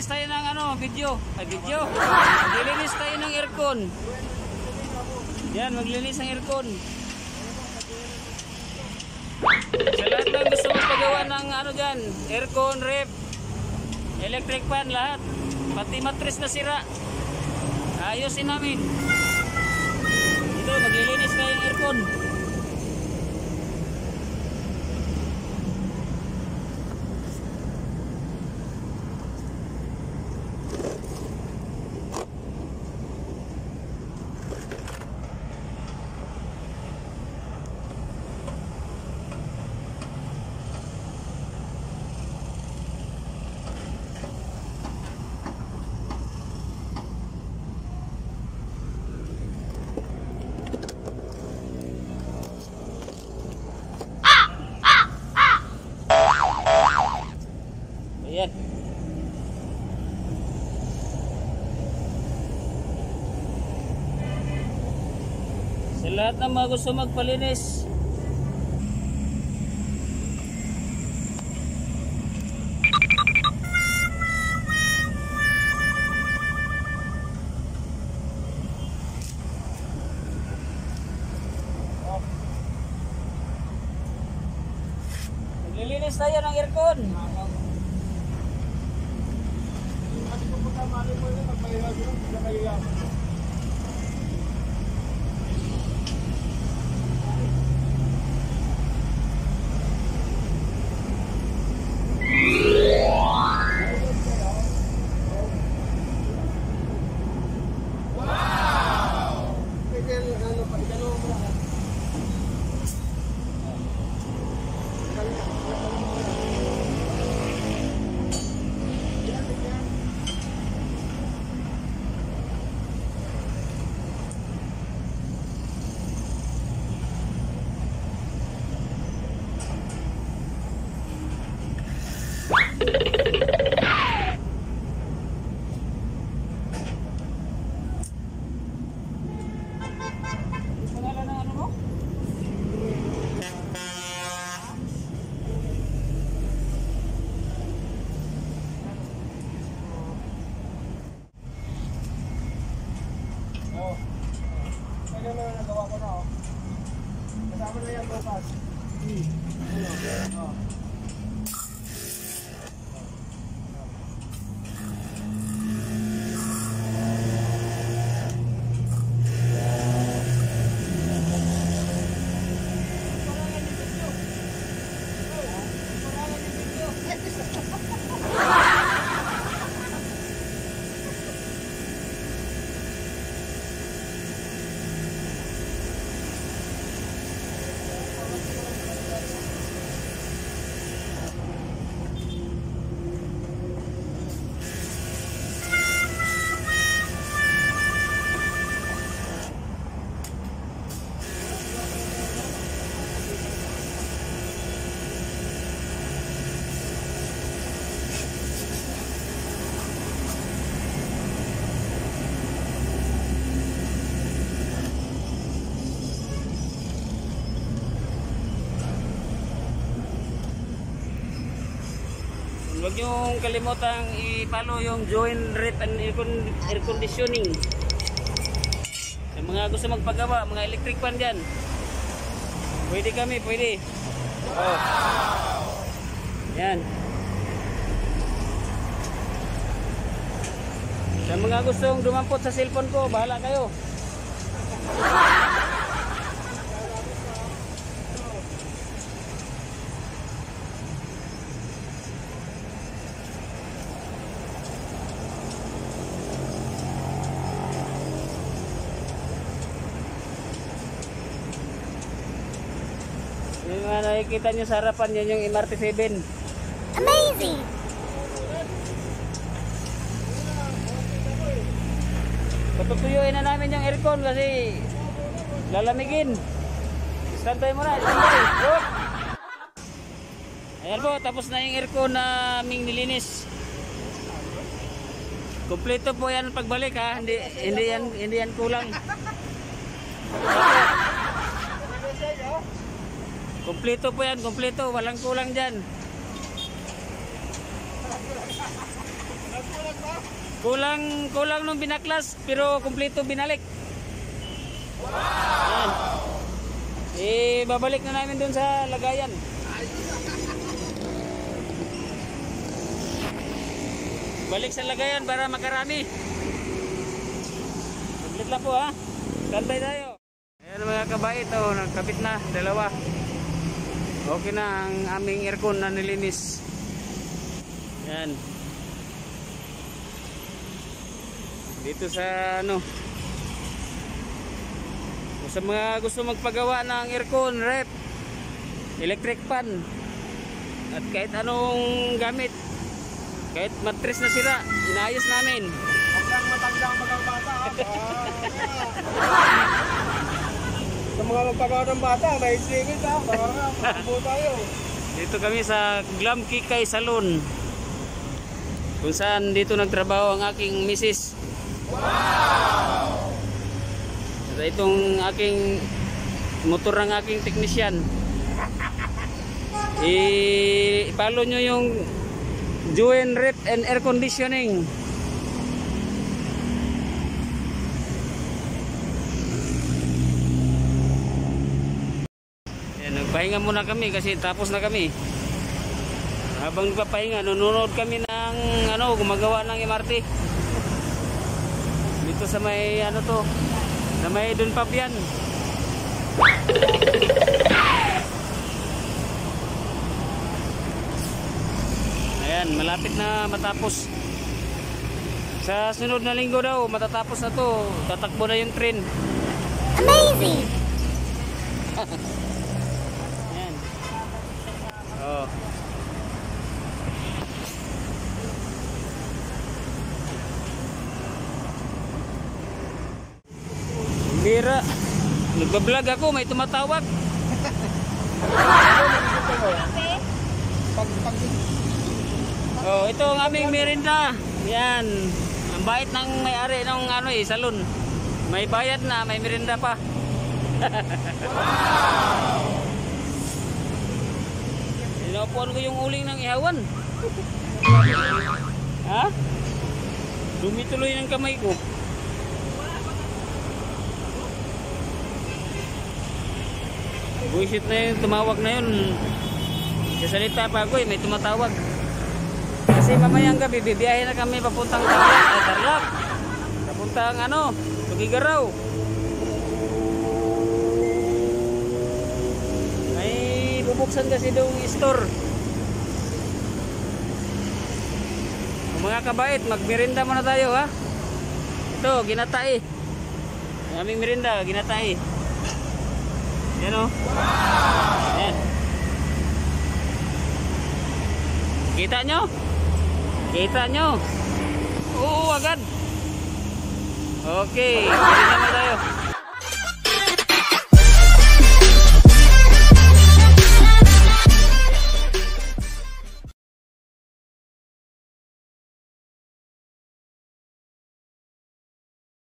Maglilinis tayo ng ano, video. Ay, video. Maglilinis tayo ng aircon. Yan, maglilinis ng aircon. Sa lahat ng gusto magpagawa ng ano dyan, aircon, rep, electric fan, lahat. Pati matris na sira. Ayusin namin. Ito, maglilinis tayo ng aircon. Sa lahat ng mga gusto magpalinis, Maglilinis tayo ng aircon. Niyong kalimutang i-follow yung join rep and air conditioning. Sa mga gusto magpagawa, mga electric fan dyan. Pwede kami, pwede. Oh. Yan. Sa mga gustong dumampot sa cellphone ko, bahala kayo. Yung mga nakikita nyo sa harapan, yan yung MRT-7. Amazing! Patutuyuin na namin yung aircon kasi lalamigin. Standby mo na, standby. Whoop! Ayan po, tapos na yung aircon na aming nilinis. Kompleto po yan pagbalik ha, hindi, hindi, yan, hindi yan kulang. Kompleto po yan, kompleto, walang kulang dyan. Kulang kulang nung binaklas pero kumpleto binalik. Yan. Eh babalik na namin dun sa lagayan. Balik sa lagayan para makarami. Saglit lang po ha. Standby tayo. Ayan mga kabait oh, nagkabit na dalawa. Okay na ang aming aircon na nilinis. Yan. Dito sa ano sa mga gusto magpagawa ng aircon, rep, electric fan at kahit anong gamit kahit mattress na sira, inaayos namin. Huwag lang matandang mga bata. Sa mga magpagawa ng bata, may singit ha. Baka nga, tayo. Dito kami sa Glam Kikay Salon. Kung saan dito nagtrabaho ang aking misis. Wow! At itong aking motor ng aking technician. I follow nyo yung Joen Rep and Air Conditioning. Nagpahinga muna kami kasi tapos na kami. Habang nagpapahinga, nanonood kami ng ano, gumagawa ng MRT. Dito sa may ano to, sa may Don Pabian. Ayan, malapit na matapos. Sa sunod na linggo daw, matatapos na to. Tatakbo na yung train. Amazing! Ayan. Oh. Bira. Nagbablog ako, may tumatawag. Oh, ito ang aming merinda. Yan. Ang bait ng may-ari ng ano eh, salon. May bayad na, may merinda pa. Inupuan ko yung uling ng ihawan. ha? Dumi tuloy ng kamay ko. Buisit na yun, tumawag na yun. Sasalita pa ako eh, may tumatawag. Kasi mamayang gabi, bibiyahe na kami papuntang. Ay, Tarlac. Papuntang ano, Tugigaraw. May bubuksan kasi yung store. Kung mga kabait, magmerinda muna tayo ha. Ito, ginatay. Aming merinda, ginatay. Yan o. Yan. Kita nyo? Kita nyo? Oo, agad. Okay, naman